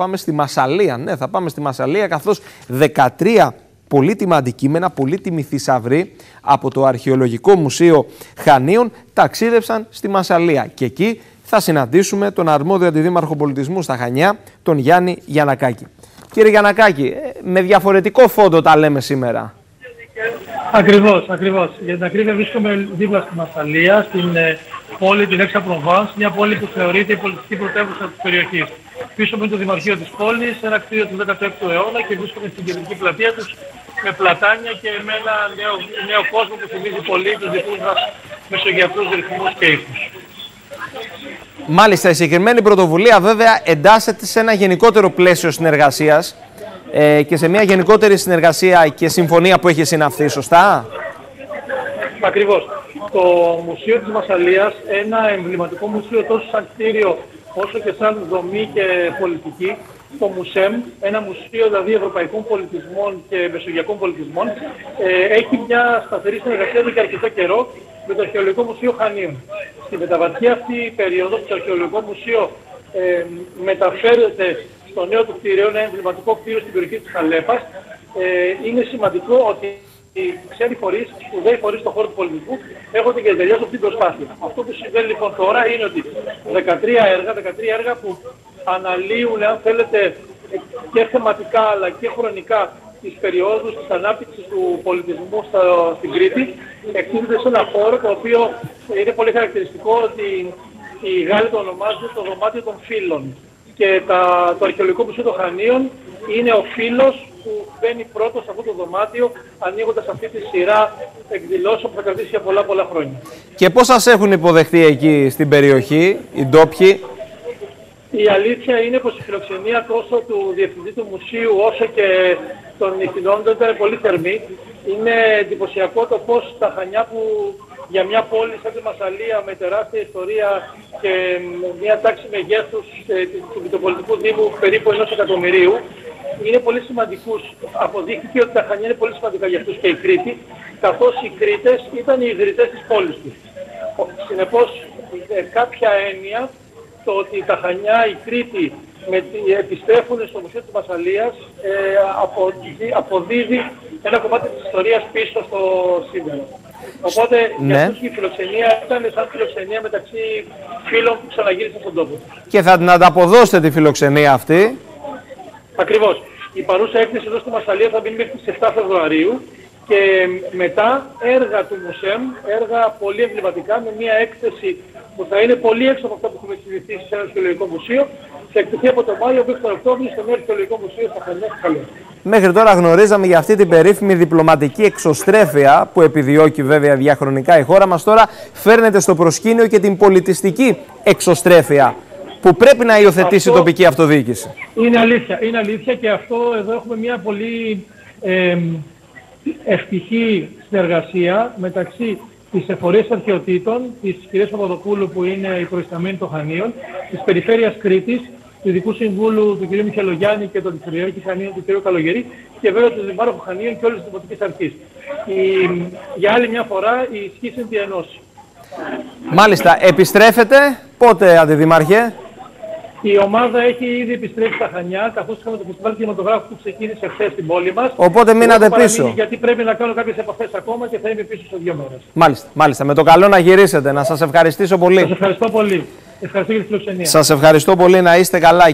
πάμε στη Μασαλία. Ναι, θα πάμε στη Μασαλία καθώς 13 πολύτιμα αντικείμενα, πολύτιμοι θησαυροί από το Αρχαιολογικό Μουσείο Χανίων ταξίδευσαν στη Μασαλία. Και εκεί θα συναντήσουμε τον αρμόδιο αντιδήμαρχο πολιτισμού στα Χανιά, τον Γιάννη Γιανακάκη. Κύριε Γιανακάκη, ε, με διαφορετικό φόντο τα λέμε σήμερα. Ακριβώς, ακριβώς. Για την ακρίβεια βρίσκομαι δίπλα στη Μασαλία, στην ε, πόλη την Έξα Προβάνς, μια πόλη που θεωρείται η πολιτική πρωτεύουσα της περιοχής. Πίσω με το Δημαρχείο της πόλης, ένα κτίριο του 16ου αιώνα και βρίσκομαι στην κεντρική πλατεία τους με πλατάνια και με ένα νέο, νέο κόσμο που θυμίζει πολύ τους δικούς μας μεσογειακούς ρυθμούς και ύφους. Μάλιστα, η συγκεκριμένη πρωτοβουλία βέβαια εντάσσεται σε ένα γενικότερο πλαίσιο συνεργασίας ε, και σε μια γενικότερη συνεργασία και συμφωνία που έχει συναυθεί, σωστά; Ακριβώς. Το Μουσείο της Μασαλίας, ένα εμβληματικό μουσείο τόσο σαν κτίριο όσο και σαν δομή και πολιτική, το ΜΟΥΣΕΜ, ένα μουσείο δηλαδή ευρωπαϊκών πολιτισμών και μεσογειακών πολιτισμών, ε, έχει μια σταθερή συνεργασία εδώ και αρκετό καιρό με το Αρχαιολογικό Μουσείο Χανίων. Στη μεταβατική αυτή περίοδο, το Αρχαιολογικό Μουσείο ε, μεταφέρεται στο νέο του κτίριο, ένα εμβληματικό κτίριο στην περιοχή της Χαλέπας, ε, είναι σημαντικό ότι οι ξένοι φορείς, οι σπουδαίοι φορείς στον χώρο του πολιτικού έχονται και τελειώσουν αυτή την προσπάθεια. Αυτό που συμβαίνει λοιπόν τώρα είναι ότι 13 έργα, 13 έργα που αναλύουν, αν θέλετε, και θεματικά αλλά και χρονικά τις περιόδους της ανάπτυξης του πολιτισμού στα, στην Κρήτη εκτίθεται σε ένα χώρο το οποίο είναι πολύ χαρακτηριστικό ότι οι Γάλλοι το ονομάζουν το δωμάτιο των φίλων και τα, το Αρχαιολογικό Μουσείο των Χανίων είναι ο φίλος που μπαίνει πρώτος σε αυτό το δωμάτιο ανοίγοντας αυτή τη σειρά εκδηλώσεων που θα κρατήσει για πολλά πολλά χρόνια. Και πώς σας έχουν υποδεχτεί εκεί στην περιοχή, οι ντόπιοι; Η αλήθεια είναι πως η φιλοξενία τόσο του Διευθυντή του Μουσείου όσο και των ηθινόντων ήταν πολύ θερμή. Είναι εντυπωσιακό το πώς τα Χανιά που για μια πόλη σαν τη Μασαλία με τεράστια ιστορία και μια τάξη μεγέθους ε, του Μητροπολιτικού Δήμου περίπου ενός εκατομμυρίου είναι πολύ σημαντικούς. Αποδείχθηκε ότι τα Χανιά είναι πολύ σημαντικά για αυτούς και η Κρήτη, καθώς οι Κρήτες ήταν οι ιδρυτές της πόλης τους. Συνεπώς, ε, κάποια έννοια το ότι τα Χανιά, η Κρήτη με, επιστρέφουν στο Μουσείο της Μασαλίας ε, αποδίδει, αποδίδει ένα κομμάτι της ιστορίας πίσω στο σήμερα. Οπότε ναι. για αυτούς η φιλοξενία ήταν σαν φιλοξενία μεταξύ φίλων που ξαναγύρισαν στον τόπο. Και θα την ανταποδώσετε τη φιλοξενία αυτή; Ακριβώς. Η παρούσα έκθεση εδώ στη Μασαλία θα μπει μέχρι τις 7 Φεβρουαρίου και μετά έργα του Μουσέμ, έργα πολύ εμβληματικά με μια έκθεση που θα είναι πολύ έξω από αυτά που έχουμε συνηθίσει σε ένα αρχαιολογικό μουσείο, θα εκτεθεί από τον Μάιο μέχρι τον Οκτώβριο στο νέο αρχαιολογικό μουσείο στα Χανιά Καλό. Μέχρι τώρα γνωρίζαμε για αυτή την περίφημη διπλωματική εξωστρέφεια που επιδιώκει βέβαια διαχρονικά η χώρα μας. Τώρα φέρνεται στο προσκήνιο και την πολιτιστική εξωστρέφεια που πρέπει να υιοθετήσει η τοπική αυτοδιοίκηση. Είναι αλήθεια, είναι αλήθεια και αυτό εδώ έχουμε μια πολύ ε, ευτυχή συνεργασία μεταξύ της εφορίας αρχαιοτήτων, της κυρίας Παπαδοπούλου που είναι η προϊσταμένη των Χανίων, της Περιφέρειας Κρήτης, του Ειδικού Συμβούλου του κ. Μιχαλογιάννη και των Περιφερειακής Χανίων του κ. Καλογερή και βέβαια του Δημάρχου Χανίων και όλες τις Δημοτικές Αρχής. για άλλη μια φορά η ισχύ είναι τη ενώση. Μάλιστα. Επιστρέφετε πότε, Αντιδημάρχε; Η ομάδα έχει ήδη επιστρέψει στα Χανιά, καθώς είχαμε το φεστιβάλ κινηματογράφου που ξεκίνησε χθες στην πόλη μας. Οπότε μείνατε πίσω. Γιατί πρέπει να κάνω κάποιες επαφές ακόμα και θα είμαι πίσω σε δύο μέρες. Μάλιστα, μάλιστα. Με το καλό να γυρίσετε. Να σας ευχαριστήσω πολύ. Σας ευχαριστώ πολύ. Ευχαριστώ για τη φιλοξενία. Σας ευχαριστώ πολύ να είστε καλά.